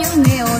sonho meu